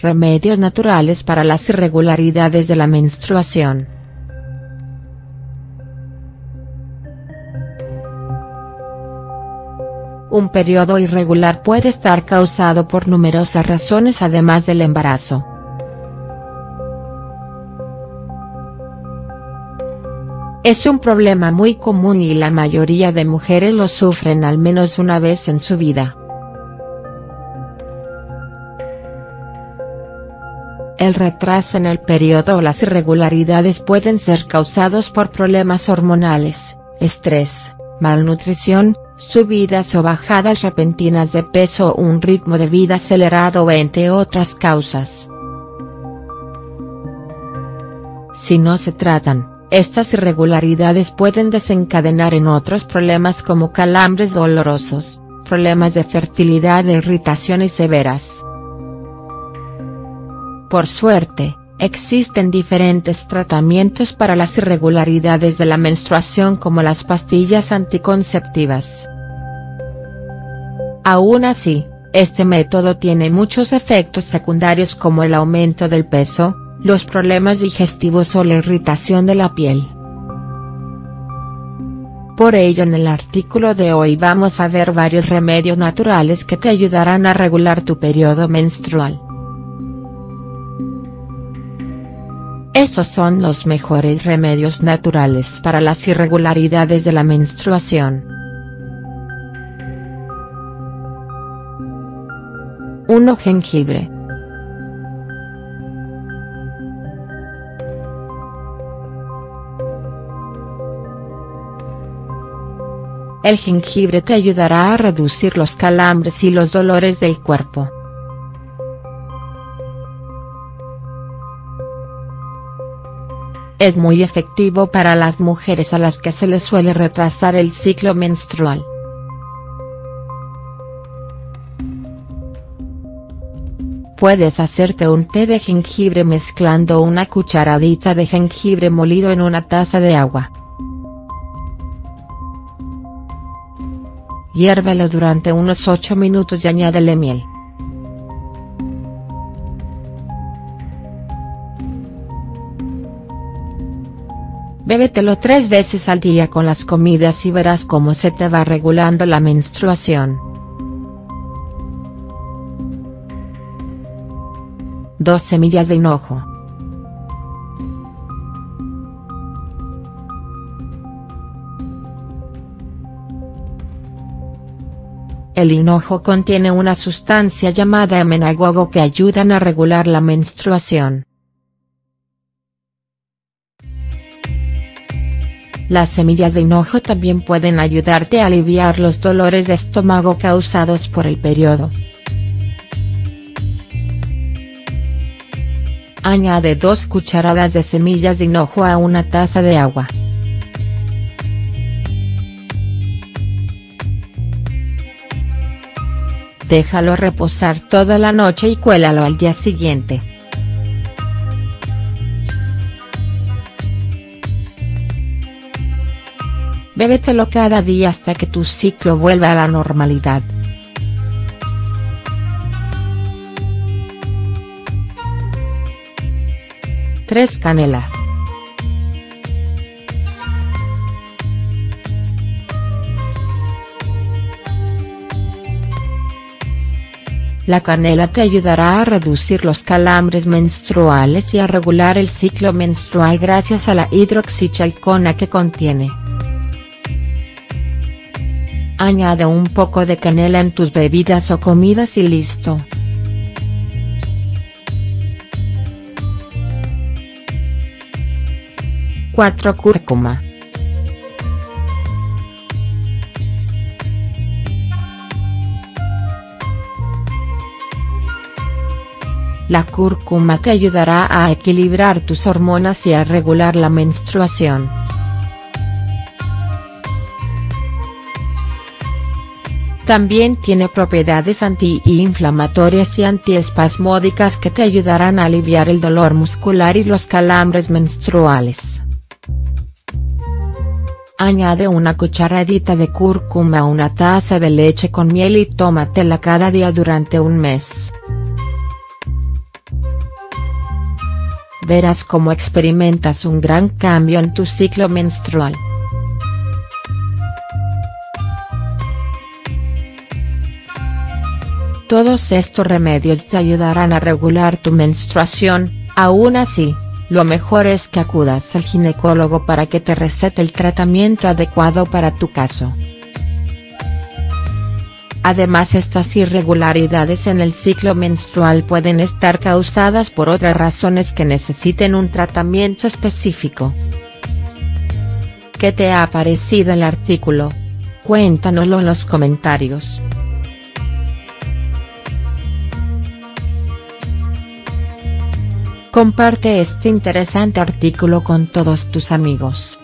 Remedios naturales para las irregularidades de la menstruación. Un periodo irregular puede estar causado por numerosas razones además del embarazo. Es un problema muy común y la mayoría de mujeres lo sufren al menos una vez en su vida. El retraso en el periodo o las irregularidades pueden ser causados por problemas hormonales, estrés, malnutrición, subidas o bajadas repentinas de peso o un ritmo de vida acelerado entre otras causas. Si no se tratan, estas irregularidades pueden desencadenar en otros problemas como calambres dolorosos, problemas de fertilidad e irritaciones severas. Por suerte, existen diferentes tratamientos para las irregularidades de la menstruación como las pastillas anticonceptivas. Aún así, este método tiene muchos efectos secundarios como el aumento del peso, los problemas digestivos o la irritación de la piel. Por ello en el artículo de hoy vamos a ver varios remedios naturales que te ayudarán a regular tu periodo menstrual. Estos son los mejores remedios naturales para las irregularidades de la menstruación. 1. Jengibre. El jengibre te ayudará a reducir los calambres y los dolores del cuerpo. Es muy efectivo para las mujeres a las que se les suele retrasar el ciclo menstrual. Puedes hacerte un té de jengibre mezclando una cucharadita de jengibre molido en una taza de agua. Hiérvelo durante unos 8 minutos y añádele miel. Bébetelo tres veces al día con las comidas y verás cómo se te va regulando la menstruación. 2 semillas de hinojo. El hinojo contiene una sustancia llamada emenagogo que ayudan a regular la menstruación. Las semillas de hinojo también pueden ayudarte a aliviar los dolores de estómago causados por el periodo. Añade 2 cucharadas de semillas de hinojo a una taza de agua. Déjalo reposar toda la noche y cuélalo al día siguiente. Bébetelo cada día hasta que tu ciclo vuelva a la normalidad. Tres Canela. La canela te ayudará a reducir los calambres menstruales y a regular el ciclo menstrual gracias a la hidroxichalcona que contiene. Añade un poco de canela en tus bebidas o comidas y listo. Cuatro Cúrcuma. La cúrcuma te ayudará a equilibrar tus hormonas y a regular la menstruación. También tiene propiedades antiinflamatorias y antiespasmódicas que te ayudarán a aliviar el dolor muscular y los calambres menstruales. Añade una cucharadita de cúrcuma a una taza de leche con miel y tómatela cada día durante un mes. Verás cómo experimentas un gran cambio en tu ciclo menstrual. Todos estos remedios te ayudarán a regular tu menstruación, aún así lo mejor es que acudas al ginecólogo para que te recete el tratamiento adecuado para tu caso. Además estas irregularidades en el ciclo menstrual pueden estar causadas por otras razones que necesiten un tratamiento específico. ¿Qué te ha parecido el artículo? Cuéntanoslo en los comentarios. Comparte este interesante artículo con todos tus amigos.